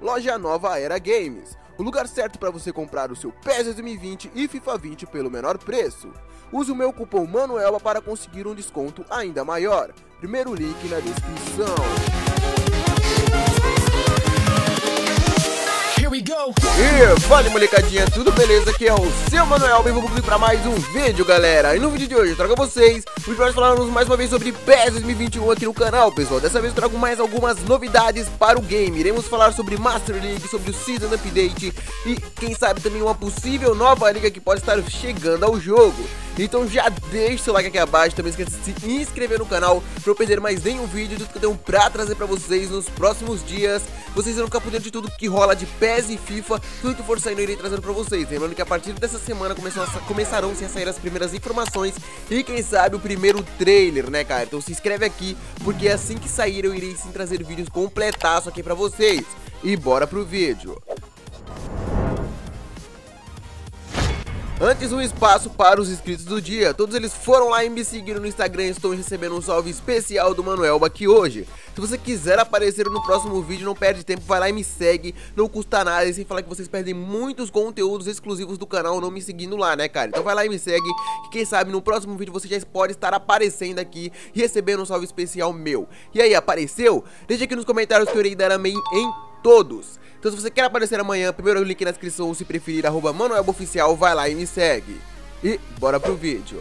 Loja Nova Era Games, o lugar certo para você comprar o seu PES 2020 e FIFA 20 pelo menor preço. Use o meu cupom MANUELA para conseguir um desconto ainda maior. Primeiro link na descrição. E fala molecadinha, tudo beleza? Aqui é o seu Manuel, bem vamos para mais um vídeo galera. E no vídeo de hoje eu trago a vocês o vídeo nós falarmos mais uma vez sobre PES 2021 aqui no canal pessoal. Dessa vez eu trago mais algumas novidades para o game. Iremos falar sobre Master League, sobre o Season Update E quem sabe também uma possível nova liga que pode estar chegando ao jogo então já deixa o seu like aqui abaixo, também esqueça de se inscrever no canal para não perder mais nenhum vídeo, tudo que eu tenho pra trazer pra vocês nos próximos dias. Vocês vão ficar por dentro de tudo que rola de PES e FIFA, tudo que for saindo eu irei trazendo pra vocês. Lembrando que a partir dessa semana começarão -se a sair as primeiras informações e quem sabe o primeiro trailer, né cara? Então se inscreve aqui, porque assim que sair eu irei sim trazer vídeos completaço aqui pra vocês. E bora pro vídeo. Antes um espaço para os inscritos do dia, todos eles foram lá e me seguiram no Instagram e estão recebendo um salve especial do Manuelba aqui hoje. Se você quiser aparecer no próximo vídeo, não perde tempo, vai lá e me segue, não custa nada, e sem falar que vocês perdem muitos conteúdos exclusivos do canal não me seguindo lá, né cara? Então vai lá e me segue, que quem sabe no próximo vídeo você já pode estar aparecendo aqui e recebendo um salve especial meu. E aí, apareceu? Deixa aqui nos comentários que eu irei dar amém em todos. Então se você quer aparecer amanhã, primeiro link na descrição ou se preferir, arroba vai lá e me segue. E bora pro vídeo.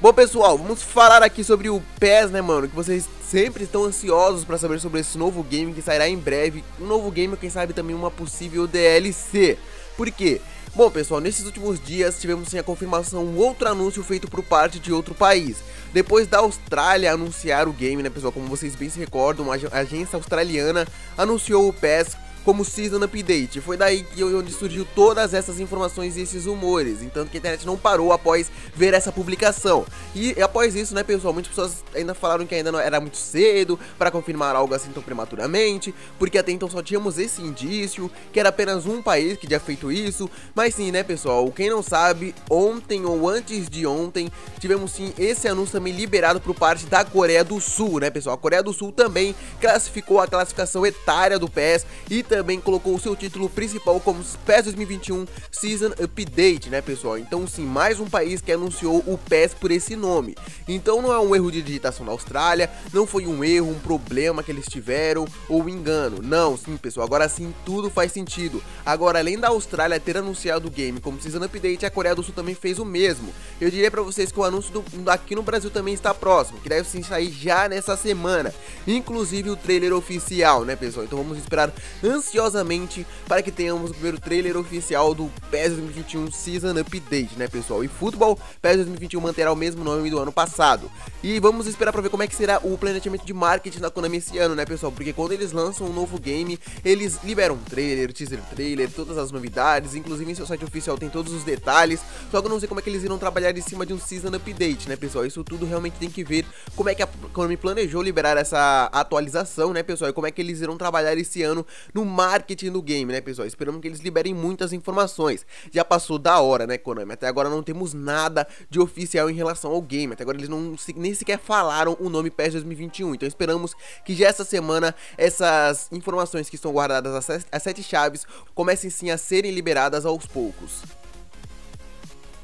Bom pessoal, vamos falar aqui sobre o PES, né mano, que vocês sempre estão ansiosos para saber sobre esse novo game que sairá em breve, um novo game, quem sabe também uma possível DLC. Por quê? Bom pessoal, nesses últimos dias tivemos sim a confirmação um outro anúncio feito por parte de outro país. Depois da Austrália anunciar o game, né pessoal, como vocês bem se recordam, a agência australiana anunciou o PES como Season Update. Foi daí que onde surgiu todas essas informações e esses rumores. Então que a internet não parou após ver essa publicação. E após isso, né, pessoal, muitas pessoas ainda falaram que ainda não era muito cedo para confirmar algo assim tão prematuramente, porque até então só tínhamos esse indício, que era apenas um país que tinha feito isso. Mas sim, né, pessoal, quem não sabe, ontem ou antes de ontem, tivemos sim esse anúncio também liberado por parte da Coreia do Sul, né, pessoal? A Coreia do Sul também classificou a classificação etária do PES e também também colocou o seu título principal como PES 2021 Season Update, né pessoal? Então sim, mais um país que anunciou o PES por esse nome. Então não é um erro de digitação da Austrália, não foi um erro, um problema que eles tiveram ou um engano. Não, sim pessoal, agora sim tudo faz sentido. Agora além da Austrália ter anunciado o game como Season Update, a Coreia do Sul também fez o mesmo. Eu diria para vocês que o anúncio do, aqui no Brasil também está próximo, que deve sim sair já nessa semana. Inclusive o trailer oficial, né pessoal? Então vamos esperar ansiosamente para que tenhamos o primeiro trailer oficial do PES 2021 Season Update, né pessoal? E futebol, PES 2021 manterá o mesmo nome do ano passado. E vamos esperar para ver como é que será o planejamento de marketing da Konami esse ano, né pessoal? Porque quando eles lançam um novo game, eles liberam trailer, teaser trailer, todas as novidades, inclusive em seu site oficial tem todos os detalhes, só que eu não sei como é que eles irão trabalhar em cima de um Season Update, né pessoal? Isso tudo realmente tem que ver como é que a Konami planejou liberar essa atualização, né pessoal? E como é que eles irão trabalhar esse ano no marketing do game, né, pessoal? Esperamos que eles liberem muitas informações. Já passou da hora, né, Konami? Até agora não temos nada de oficial em relação ao game. Até agora eles não nem sequer falaram o nome PES 2021. Então esperamos que já essa semana essas informações que estão guardadas as sete chaves comecem sim a serem liberadas aos poucos.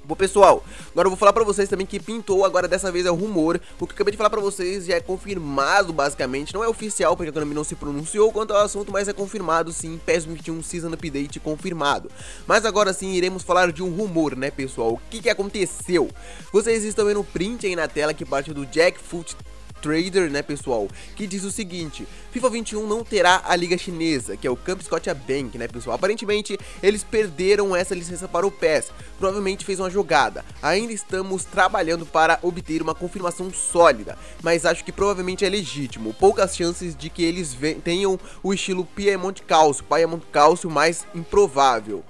Bom, pessoal, agora eu vou falar pra vocês também que pintou, agora dessa vez é o rumor. O que eu acabei de falar pra vocês já é confirmado, basicamente. Não é oficial, porque a Konami não se pronunciou quanto ao assunto, mas é confirmado sim, PES 21 Season Update confirmado. Mas agora sim, iremos falar de um rumor, né, pessoal? O que que aconteceu? Vocês estão vendo o print aí na tela que parte do Jackfoot Trader, né, pessoal, que diz o seguinte: FIFA 21 não terá a liga chinesa, que é o Camp Scotia Bank, né, pessoal? Aparentemente, eles perderam essa licença para o PES. Provavelmente fez uma jogada. Ainda estamos trabalhando para obter uma confirmação sólida, mas acho que provavelmente é legítimo. Poucas chances de que eles tenham o estilo Piemont Calcio, Piemont Calcio mais improvável.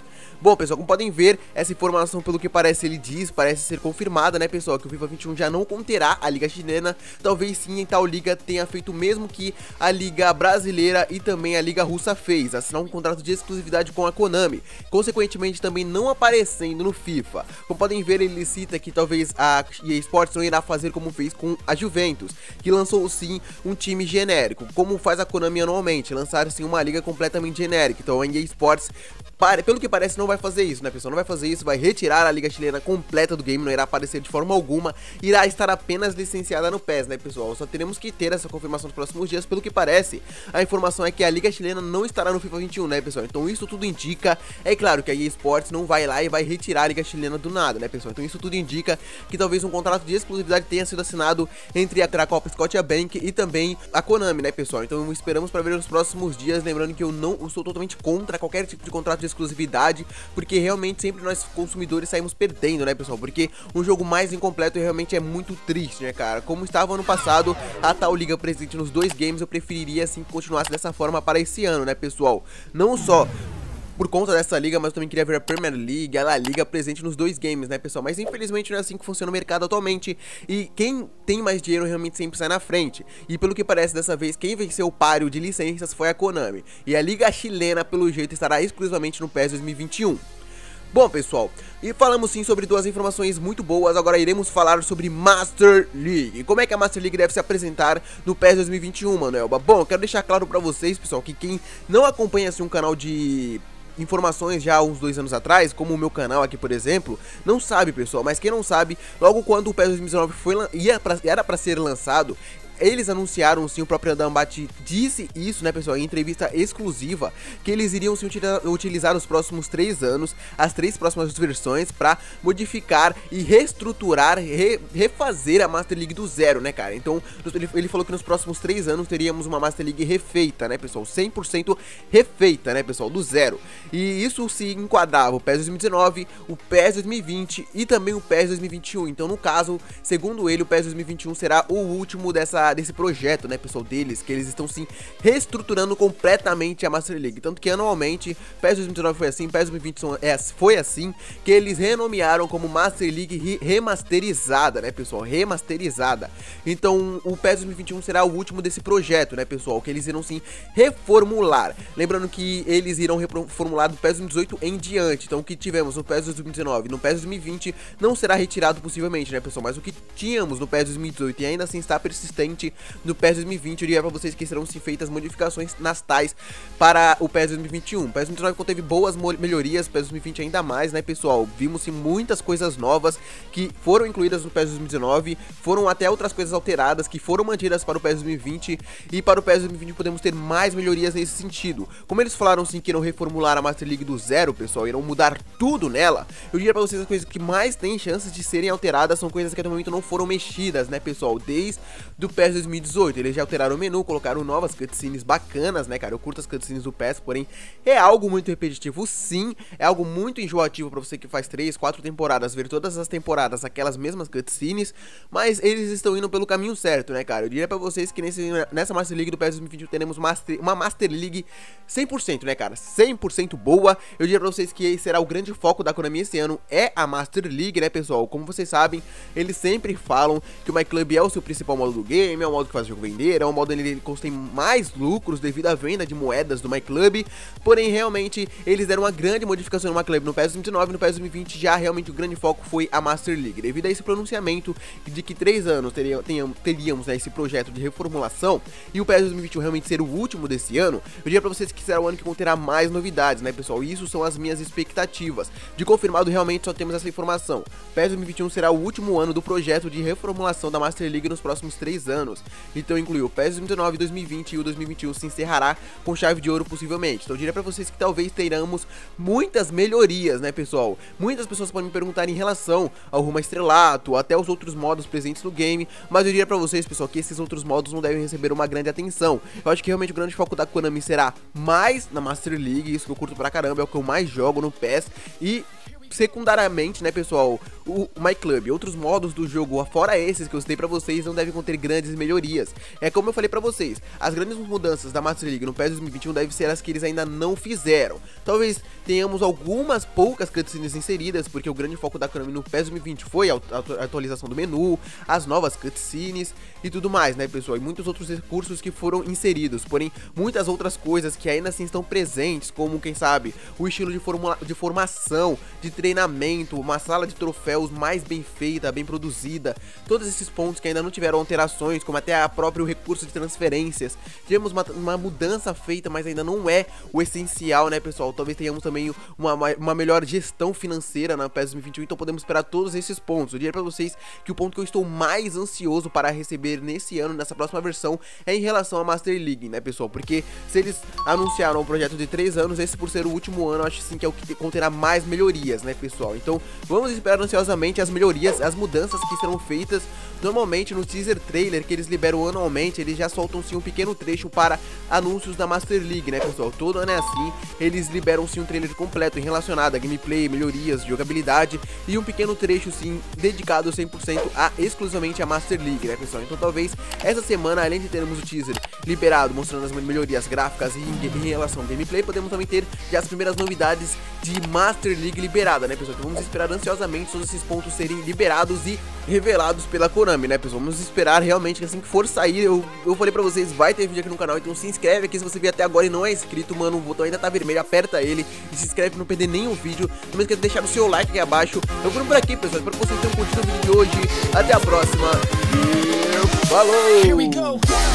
Bom, pessoal, como podem ver, essa informação, pelo que parece, ele diz, parece ser confirmada, né, pessoal, que o FIFA 21 já não conterá a Liga Chilena, talvez sim em tal liga tenha feito o mesmo que a Liga Brasileira e também a Liga Russa fez, assinar um contrato de exclusividade com a Konami, consequentemente também não aparecendo no FIFA. Como podem ver, ele cita que talvez a EA Sports não irá fazer como fez com a Juventus, que lançou sim um time genérico, como faz a Konami anualmente, lançar sim uma liga completamente genérica, então a EA Sports pelo que parece, não vai fazer isso, né, pessoal? Não vai fazer isso, vai retirar a Liga Chilena completa do game, não irá aparecer de forma alguma, irá estar apenas licenciada no PES, né, pessoal? Só teremos que ter essa confirmação nos próximos dias, pelo que parece, a informação é que a Liga Chilena não estará no FIFA 21, né, pessoal? Então isso tudo indica, é claro que a EA Sports não vai lá e vai retirar a Liga Chilena do nada, né, pessoal? Então isso tudo indica que talvez um contrato de exclusividade tenha sido assinado entre a Copa Bank e também a Konami, né, pessoal? Então esperamos para ver nos próximos dias, lembrando que eu não eu sou totalmente contra qualquer tipo de contrato de exclusividade, porque realmente sempre nós consumidores saímos perdendo, né, pessoal? Porque um jogo mais incompleto realmente é muito triste, né, cara? Como estava ano passado, a tal liga presente nos dois games, eu preferiria assim que continuasse dessa forma para esse ano, né, pessoal? Não só por conta dessa liga, mas eu também queria ver a Premier League, a La Liga presente nos dois games, né, pessoal? Mas infelizmente não é assim que funciona o mercado atualmente e quem tem mais dinheiro realmente sempre sai na frente. E pelo que parece dessa vez, quem venceu o páreo de licenças foi a Konami. E a liga chilena, pelo jeito, estará exclusivamente no PES 2021. Bom, pessoal, e falamos sim sobre duas informações muito boas, agora iremos falar sobre Master League. Como é que a Master League deve se apresentar no PES 2021, Manuelba? Bom, eu quero deixar claro pra vocês, pessoal, que quem não acompanha assim, um canal de informações já há uns dois anos atrás, como o meu canal aqui, por exemplo, não sabe, pessoal, mas quem não sabe, logo quando o PES 2019 foi, ia pra, era para ser lançado, eles anunciaram sim, o próprio Adam Bat disse isso, né, pessoal, em entrevista exclusiva, que eles iriam sim, utilizar os próximos três anos, as três próximas versões, para modificar e reestruturar, re, refazer a Master League do zero, né, cara? Então, ele, ele falou que nos próximos três anos teríamos uma Master League refeita, né, pessoal? 100% refeita, né, pessoal? Do zero. E isso se enquadrava o PES 2019, o PES 2020 e também o PES 2021. Então, no caso, segundo ele, o PES 2021 será o último dessa desse projeto, né, pessoal, deles, que eles estão sim reestruturando completamente a Master League. Tanto que anualmente, PES 2019 foi assim, PES 2020 é, foi assim, que eles renomearam como Master League remasterizada, né, pessoal, remasterizada. Então, o PES 2021 será o último desse projeto, né, pessoal, que eles irão sim reformular. Lembrando que eles irão reformular do PES 2018 em diante. Então, o que tivemos no PES 2019 no PES 2020 não será retirado possivelmente, né, pessoal, mas o que tínhamos no PES 2018 e ainda assim está persistente no PES 2020. Eu diria pra vocês que serão se feitas modificações nas tais para o PES 2021. O PES 2019 conteve boas melhorias, o PES 2020 ainda mais, né, pessoal? Vimos-se muitas coisas novas que foram incluídas no PES 2019, foram até outras coisas alteradas que foram mantidas para o PES 2020 e para o PES 2020 podemos ter mais melhorias nesse sentido. Como eles falaram sim que irão reformular a Master League do zero, pessoal, irão mudar tudo nela, eu diria pra vocês as coisas que mais têm chances de serem alteradas são coisas que até o momento não foram mexidas, né, pessoal? Desde do PES 2018. Eles já alteraram o menu, colocaram novas cutscenes bacanas, né, cara? Eu curto as cutscenes do PES, porém é algo muito repetitivo, sim. É algo muito enjoativo pra você que faz 3, 4 temporadas, ver todas as temporadas aquelas mesmas cutscenes. Mas eles estão indo pelo caminho certo, né, cara? Eu diria pra vocês que nesse, nessa Master League do PES 2021 teremos master, uma Master League 100%, né, cara? 100% boa. Eu diria pra vocês que será o grande foco da Konami esse ano, é a Master League, né, pessoal? Como vocês sabem, eles sempre falam que o My Club é o seu principal modo do game é um modo que faz o jogo vender, é um modo onde ele contém mais lucros devido à venda de moedas do MyClub, porém realmente eles deram uma grande modificação no MyClub. No PES 29 e no PES 2020 já realmente o grande foco foi a Master League, devido a esse pronunciamento de que três anos teríamos, teríamos né, esse projeto de reformulação e o PES 2021 realmente ser o último desse ano, eu diria pra vocês que será o ano que conterá mais novidades, né pessoal, isso são as minhas expectativas, de confirmado realmente só temos essa informação, PES 2021 será o último ano do projeto de reformulação da Master League nos próximos três anos anos. Então incluiu o PES 2019, 2020 e o 2021 se encerrará com chave de ouro possivelmente. Então eu diria pra vocês que talvez tenhamos muitas melhorias, né pessoal? Muitas pessoas podem me perguntar em relação ao rumo estrelato, até os outros modos presentes no game, mas eu diria pra vocês, pessoal, que esses outros modos não devem receber uma grande atenção. Eu acho que realmente o grande foco da Konami será mais na Master League, isso que eu curto pra caramba, é o que eu mais jogo no PES, e secundariamente, né, pessoal, o My Club. Outros modos do jogo, fora esses que eu citei pra vocês, não devem conter grandes melhorias. É como eu falei pra vocês, as grandes mudanças da Master League no PES 2021 devem ser as que eles ainda não fizeram. Talvez tenhamos algumas poucas cutscenes inseridas, porque o grande foco da Konami no PES 2020 foi a atualização do menu, as novas cutscenes e tudo mais, né, pessoal? E muitos outros recursos que foram inseridos, porém, muitas outras coisas que ainda assim estão presentes, como, quem sabe, o estilo de, formula de formação, de treinamento, uma sala de troféus mais bem feita, bem produzida, todos esses pontos que ainda não tiveram alterações, como até a próprio recurso de transferências. Tivemos uma, uma mudança feita, mas ainda não é o essencial, né, pessoal? Talvez tenhamos também uma, uma melhor gestão financeira na PES 2021, então podemos esperar todos esses pontos. Eu diria pra vocês que o ponto que eu estou mais ansioso para receber nesse ano, nessa próxima versão, é em relação à Master League, né, pessoal? Porque se eles anunciaram um projeto de 3 anos, esse por ser o último ano, acho sim que é o que conterá mais melhorias, né, pessoal? Então, vamos esperar ansiosamente as melhorias, as mudanças que serão feitas. Normalmente no teaser trailer que eles liberam anualmente, eles já soltam sim um pequeno trecho para anúncios da Master League, né, pessoal? Todo ano é assim, eles liberam sim um trailer completo relacionado a gameplay, melhorias, jogabilidade e um pequeno trecho sim dedicado 100% a exclusivamente a Master League, né, pessoal? Então talvez essa semana, além de termos o teaser liberado mostrando as melhorias gráficas e em, relação ao gameplay, podemos também ter já as primeiras novidades de Master League liberada, né, pessoal? Então vamos esperar ansiosamente todos pontos serem liberados e revelados pela Konami, né, pessoal? Vamos esperar realmente que assim que for sair, eu, eu falei pra vocês, vai ter vídeo aqui no canal, então se inscreve aqui se você vier até agora e não é inscrito, mano, o botão ainda tá vermelho, aperta ele e se inscreve pra não perder nenhum vídeo. Não esqueça de deixar o seu like aqui abaixo. Eu vou por aqui, pessoal, espero que vocês tenham curtido o vídeo de hoje. Até a próxima e falou!